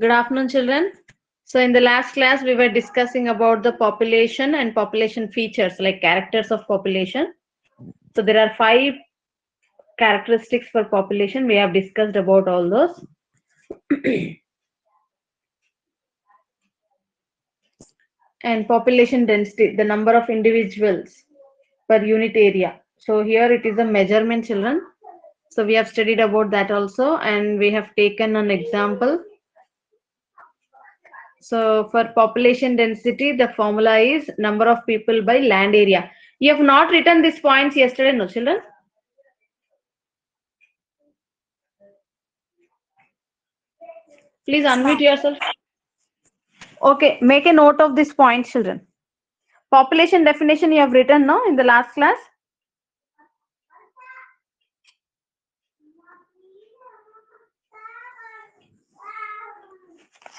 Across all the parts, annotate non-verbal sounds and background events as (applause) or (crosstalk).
Good afternoon, children. So in the last class, we were discussing about the population and population features like characters of population. So there are five characteristics for population. We have discussed about all those. (clears throat) and population density, the number of individuals per unit area. So here it is a measurement children. So we have studied about that also and we have taken an example. So for population density, the formula is number of people by land area. You have not written these points yesterday, no children? Please unmute yourself. Okay, make a note of this point, children. Population definition you have written now in the last class.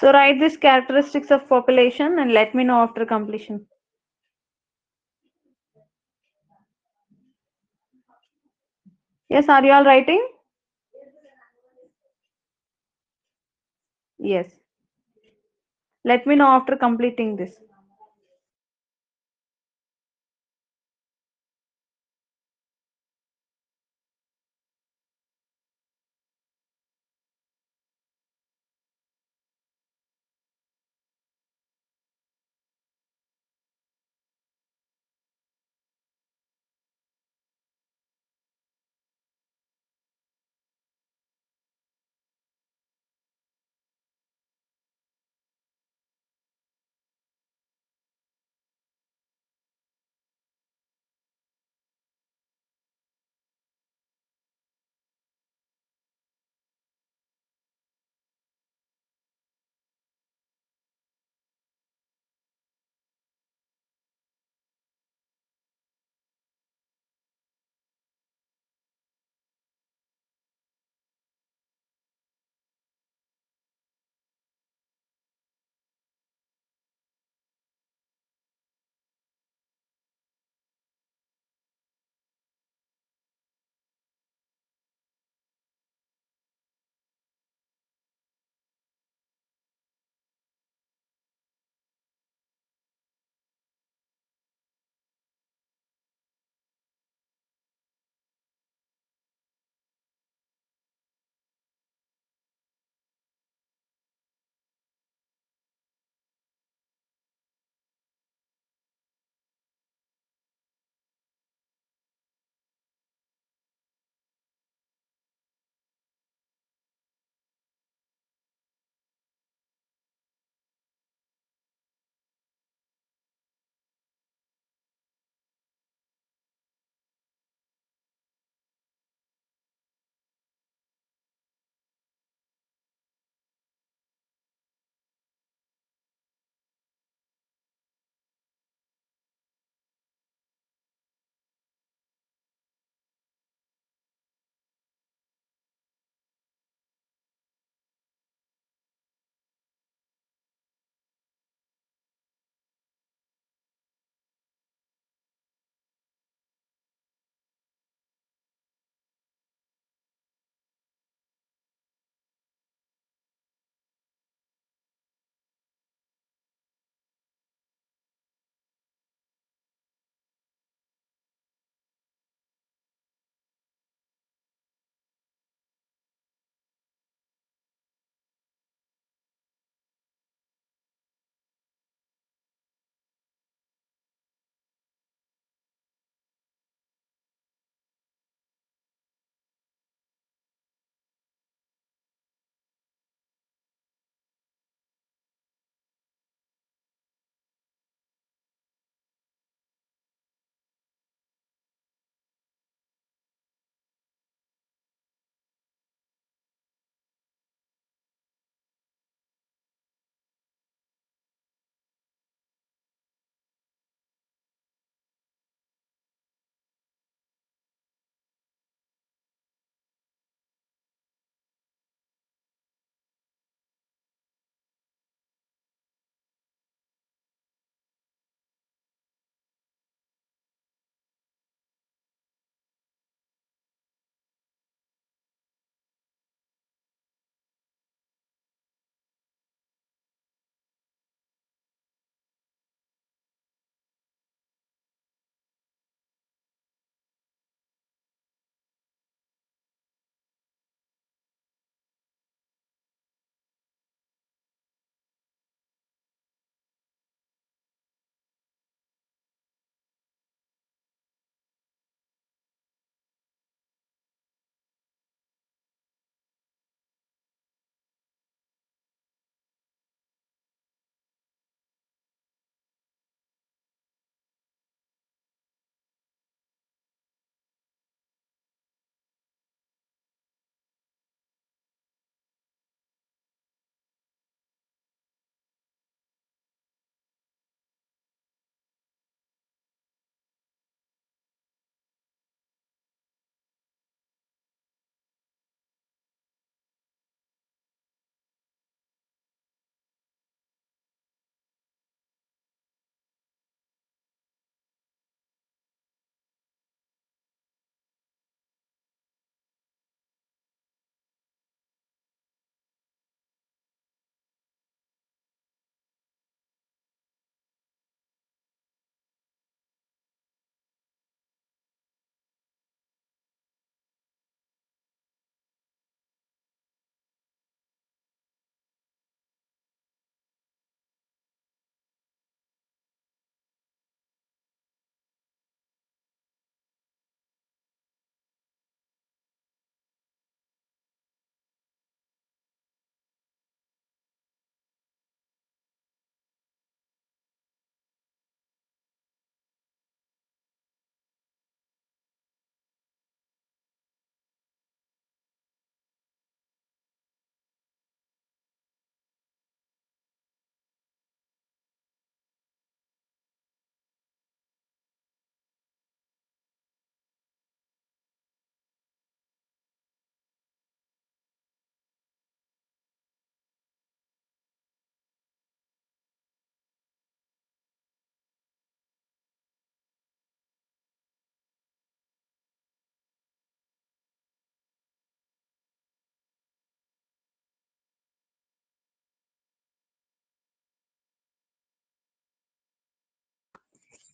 So write these characteristics of population and let me know after completion. Yes, are you all writing? Yes. Let me know after completing this.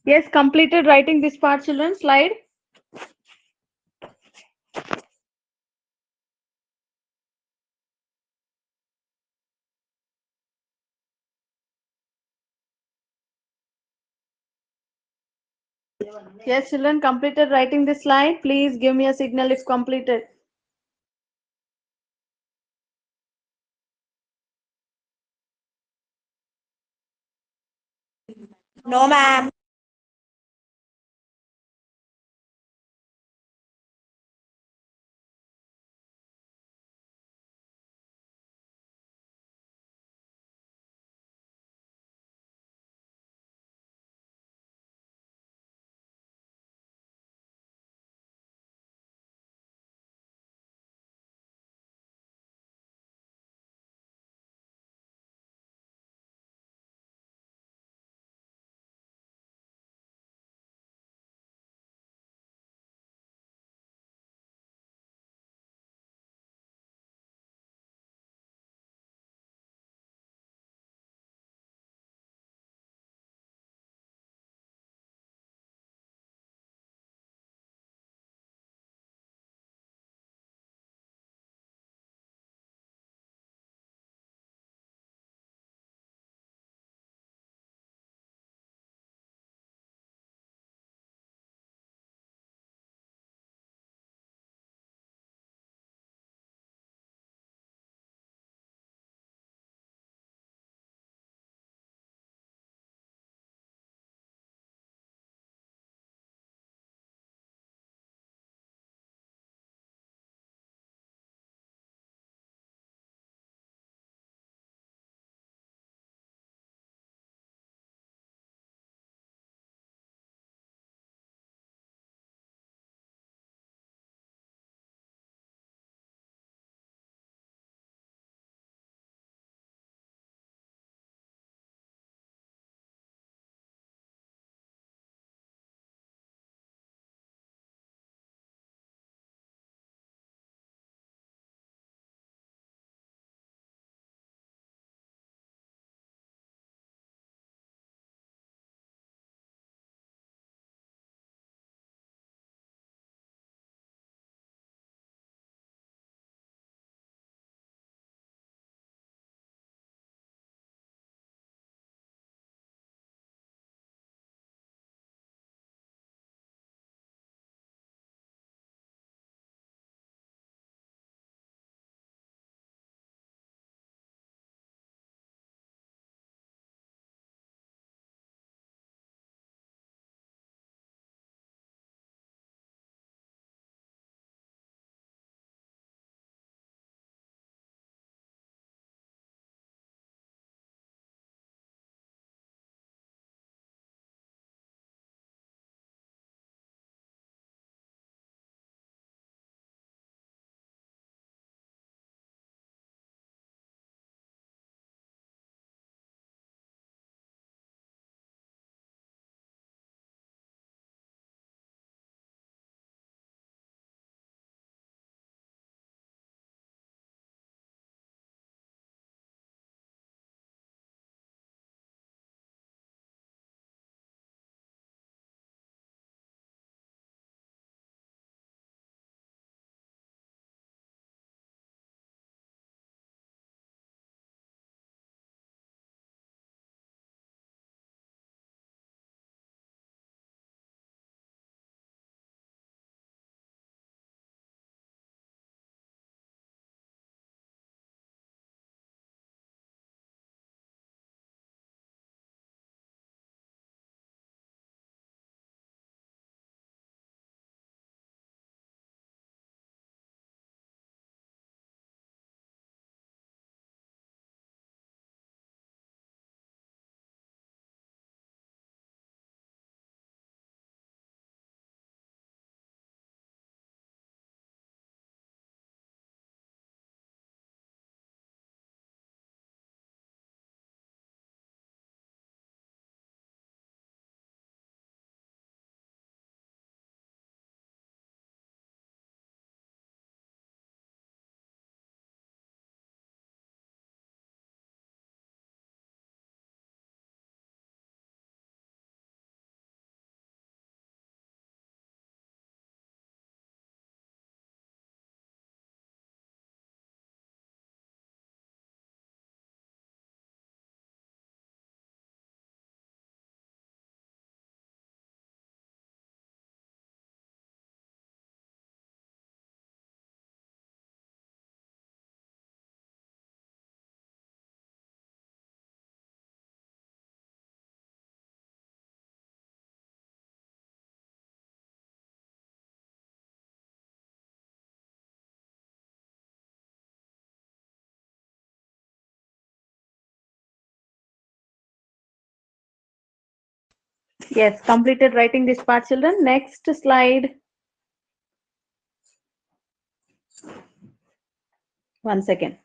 Yes, completed writing this part, children. Slide. Yes, children, completed writing this slide. Please give me a signal if completed. No, ma'am. Yes, completed writing this part, children. Next slide. One second.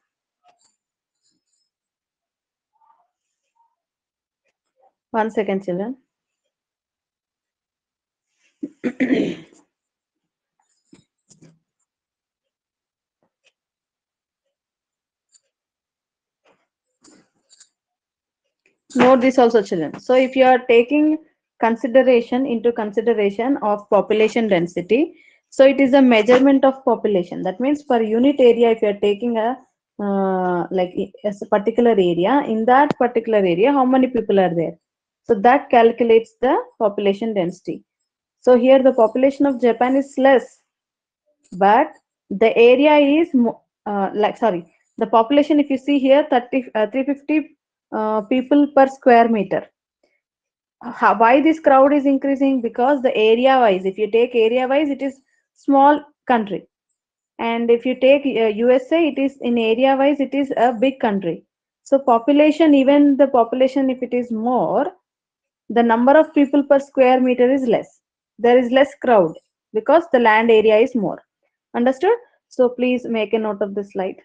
One second, children. (coughs) Note this also, children. So if you are taking consideration into consideration of population density, so it is a measurement of population. That means per unit area, if you are taking a uh, like a particular area, in that particular area, how many people are there? So that calculates the population density. So here the population of Japan is less, but the area is uh, like sorry, the population if you see here 30 uh, 350 uh, people per square meter. How, why this crowd is increasing? Because the area wise, if you take area wise, it is small country, and if you take uh, USA, it is in area wise, it is a big country. So population, even the population, if it is more, the number of people per square meter is less. There is less crowd because the land area is more. Understood? So please make a note of this slide.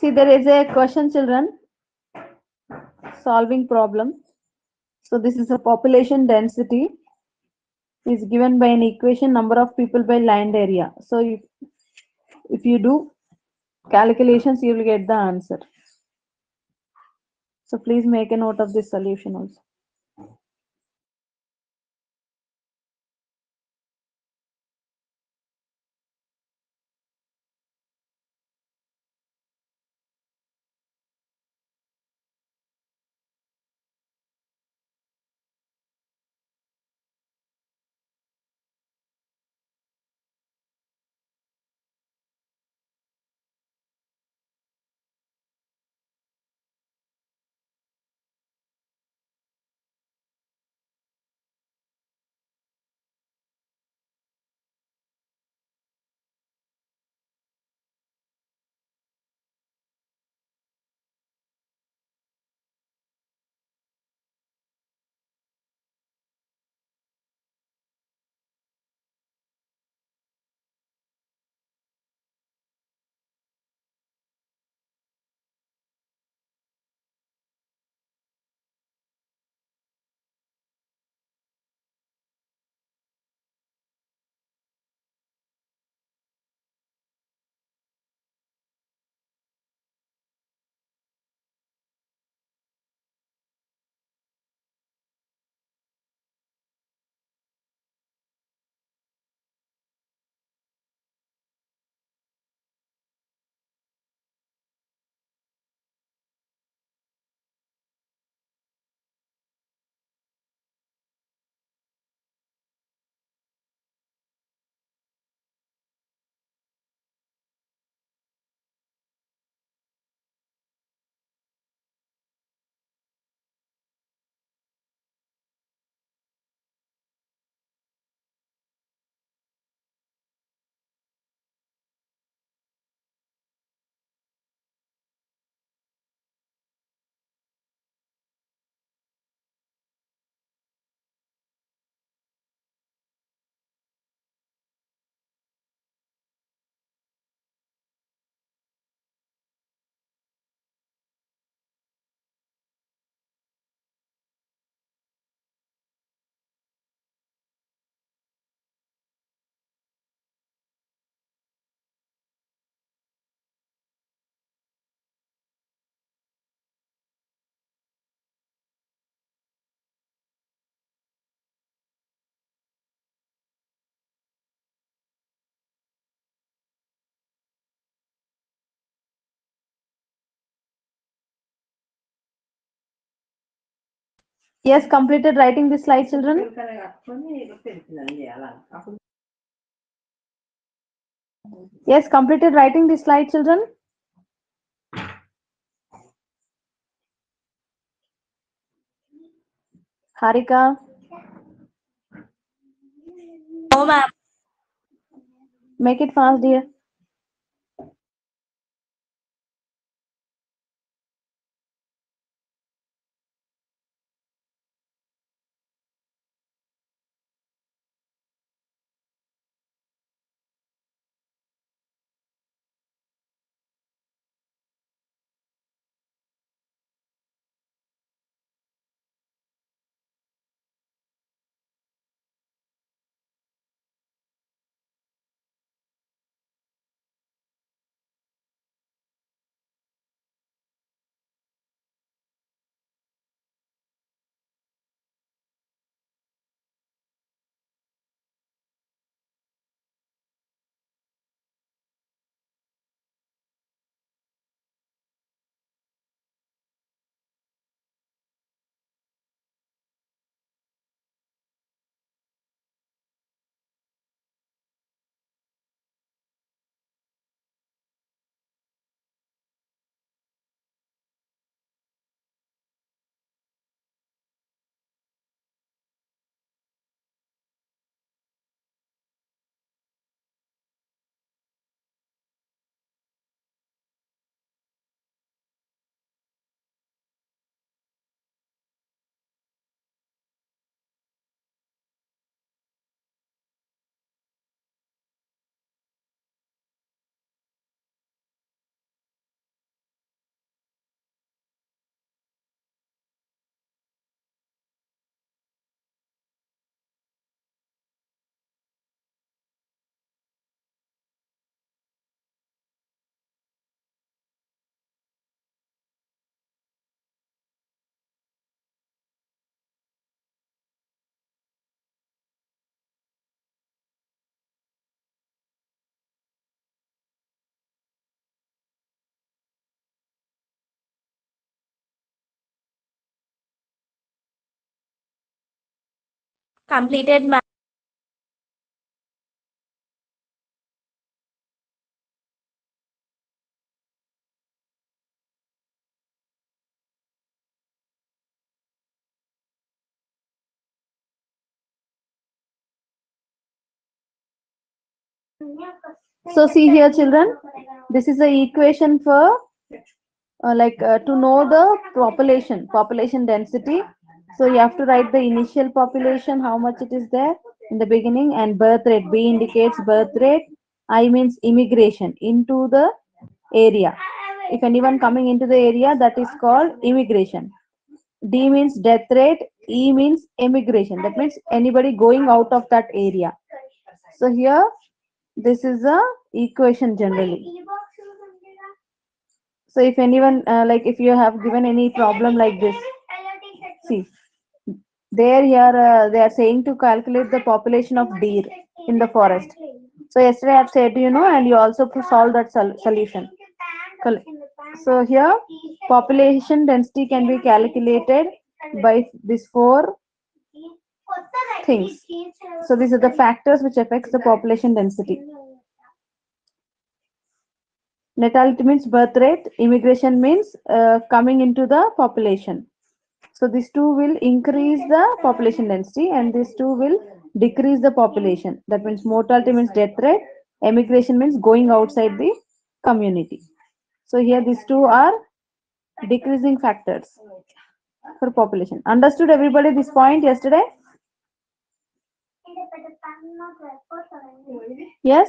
See, there is a question, children. Solving problem. So this is a population density is given by an equation number of people by land area. So if, if you do calculations, you will get the answer. So please make a note of this solution also. Yes, completed writing the slide, children. Yes, completed writing the slide, children. Harika. No, ma'am. Make it fast, dear. Completed. So see here children, this is the equation for uh, like uh, to know the population, population density. So you have to write the initial population, how much it is there in the beginning and birth rate. B indicates birth rate. I means immigration into the area. If anyone coming into the area that is called immigration. D means death rate. E means emigration. That means anybody going out of that area. So here this is a equation generally. So if anyone uh, like if you have given any problem like this, see there here uh, they are saying to calculate the population of deer in the forest. So yesterday I have said you know and you also solve that sol- solution. So here population density can be calculated by these four things. So these are the factors which affects the population density. Natality means birth rate, immigration means uh, coming into the population. So these two will increase the population density and these two will decrease the population. That means mortality means death rate, emigration means going outside the community. So here these two are decreasing factors for population. Understood everybody this point yesterday? Yes?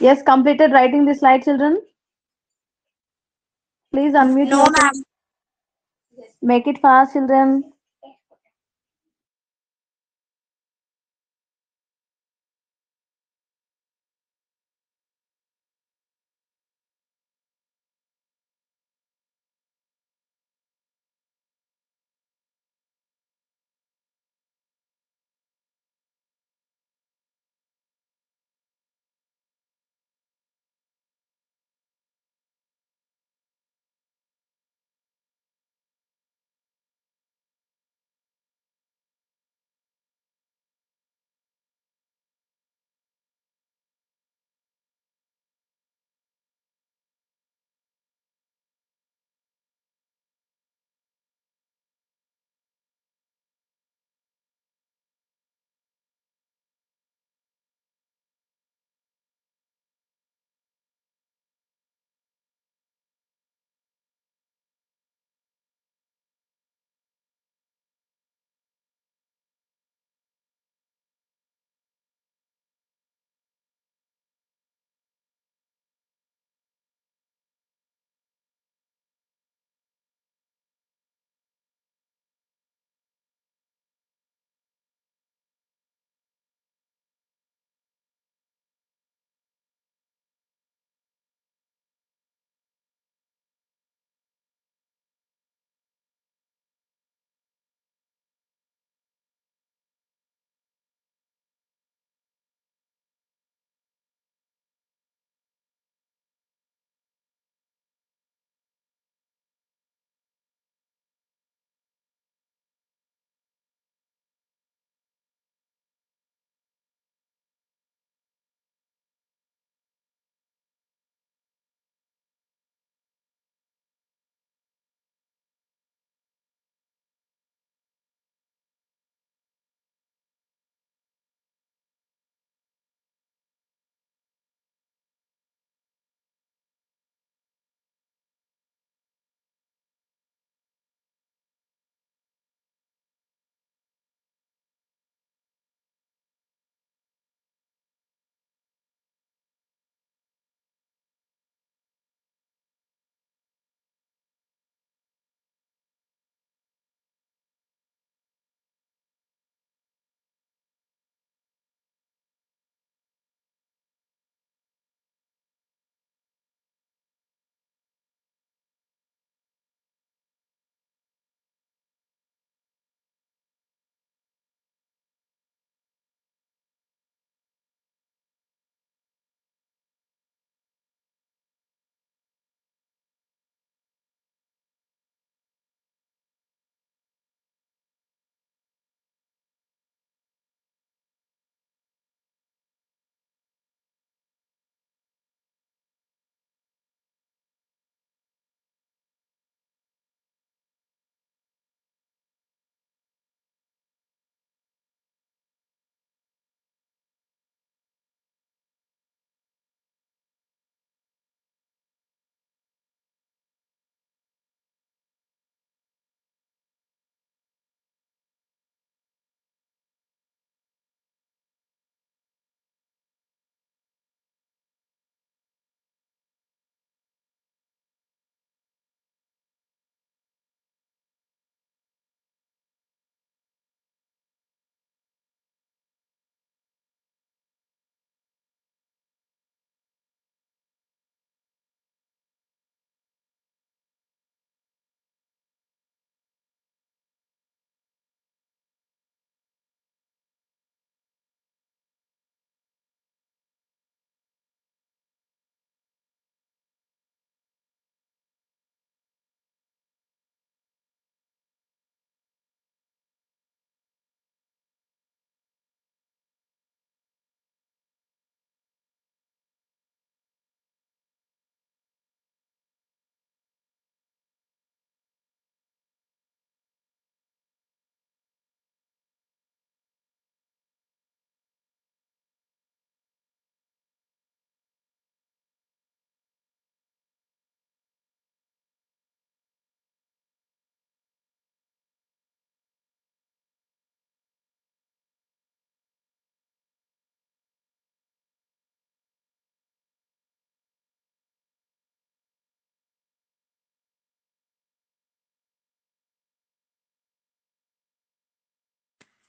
Yes, completed writing the slide, children. Please unmute No, ma'am. Make it fast, children.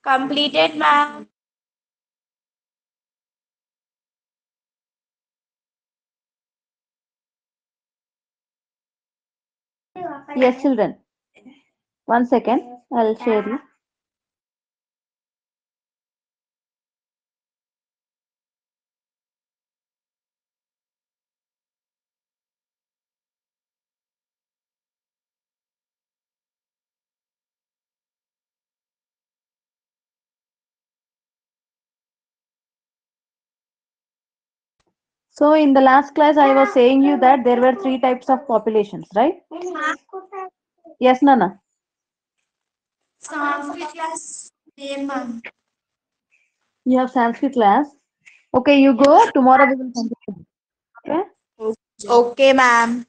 Completed, ma'am. Yes, children. One second. I'll share you. So in the last class, I was saying you that there were three types of populations, right? Yes, Nana. Sanskrit class ma'am. You have Sanskrit class. Okay, you go. Tomorrow we will continue. Okay. Okay, ma'am.